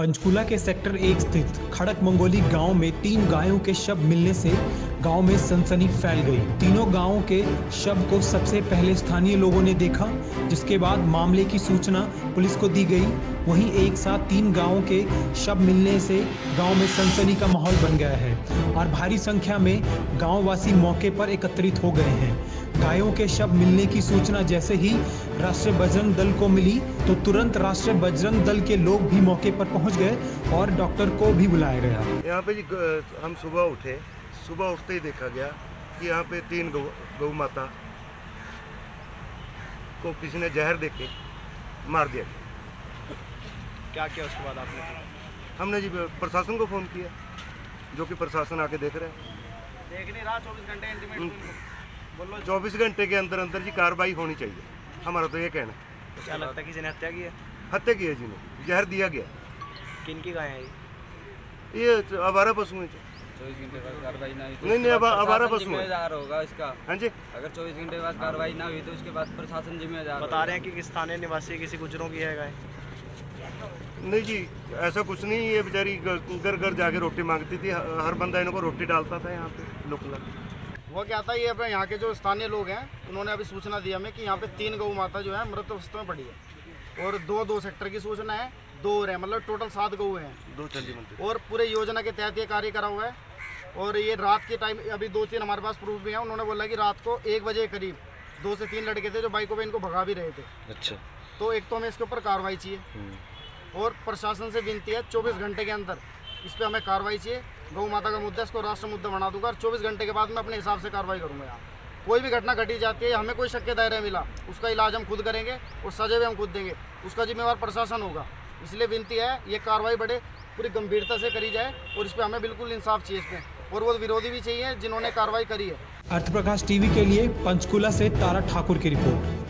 पंचकुला के सेक्टर एक स्थित खड़क मंगोली गाँव में तीन गायों के शव मिलने से गाँव में सनसनी फैल गई। तीनों गाँवों के शव को सबसे पहले स्थानीय लोगों ने देखा, जिसके बाद मामले की सूचना पुलिस को दी गई। वहीं एक साथ तीन गाँवों के शव मिलने से गाँव में सनसनी का माहौल बन गया है और भारी संख्या में गांववासी मौके पर एकत्रित हो गए हैं। गायों के शव मिलने की सूचना जैसे ही राष्ट्रीय बजरंग दल को मिली तो तुरंत राष्ट्रीय बजरंग दल के लोग भी मौके पर पहुँच गए और डॉक्टर को भी बुलाया गया। यहाँ पे जी हम सुबह उठे। सुबह उठते ही देखा गया कि यहाँ पे तीन गौ गौ माता को किसी ने जहर दे के मार दिया क्या किया उसके बाद आपने? हमने जी प्रशासन को फ़ोन किया जो कि प्रशासन आके देख रहे हैं। देख नहीं रहा चौबीस घंटे इंटीमेट बोलो चौबीस घंटे के अंदर अंदर जी कार्रवाई होनी चाहिए हमारा तो ये कहना है क्या लगता है किसी ने हत्या की है हत्या की है जी ने जहर दिया गया किन की गाय है ये आवारा पशु हैं जी। चौबीस घंटे बाद कार्रवाई ना हुई नहीं, नहीं, अब- अबारा प्रशासन पशु जिम्मेदार होगा इसका हाँ जी अगर चौबीस घंटे बाद कार्रवाई ना हुई तो उसके बाद प्रशासन जिम्मेदार बता रहे हैं कि किस स्थानीय निवासी किसी गुजरों की है गाय नहीं जी ऐसा कुछ नहीं ये बेचारी घर घर जाके रोटी मांगती थी हर बंदा इनको रोटी डालता था यहाँ पे लोकल वो क्या था ये अपने यहाँ के जो स्थानीय लोग हैं उन्होंने अभी सूचना दिया हमें कि यहाँ पे तीन गौ माता जो है मृत अवस्था में पड़ी है। और दो दो सेक्टर की सूचना है दो और है मतलब टोटल सात गऊ हैं। दो चंडी और पूरे योजना के तहत ये कार्य करा हुआ है। और ये रात के टाइम अभी दो तीन हमारे पास प्रूफ भी हैं उन्होंने बोला कि रात को एक बजे करीब दो से तीन लड़के थे जो बाइकों पे इनको भगा भी रहे थे। अच्छा। तो एक तो हमें इसके ऊपर कार्रवाई चाहिए। और प्रशासन से विनती है चौबीस घंटे के अंदर इस पर हमें कार्रवाई चाहिए। गौ माता का मुद्दा, इसको राष्ट्र मुद्दा बना दूँगा और चौबीस घंटे के बाद मैं अपने हिसाब से कार्रवाई करूँगा यहाँ। कोई भी घटना घटी जाती है, हमें कोई शक के दायरे मिला। उसका इलाज हम खुद करेंगे और सजा भी हम खुद देंगे। उसका जिम्मेवार प्रशासन होगा। इसलिए विनती है, ये कार्रवाई बड़े पूरी गंभीरता से करी जाए और इस पर हमें बिल्कुल इंसाफ चाहिए इसमें और वो विरोधी भी चाहिए, जिन्होंने कार्रवाई करी है। अर्थ प्रकाश टीवी के लिए पंचकुला से तारा ठाकुर की रिपोर्ट।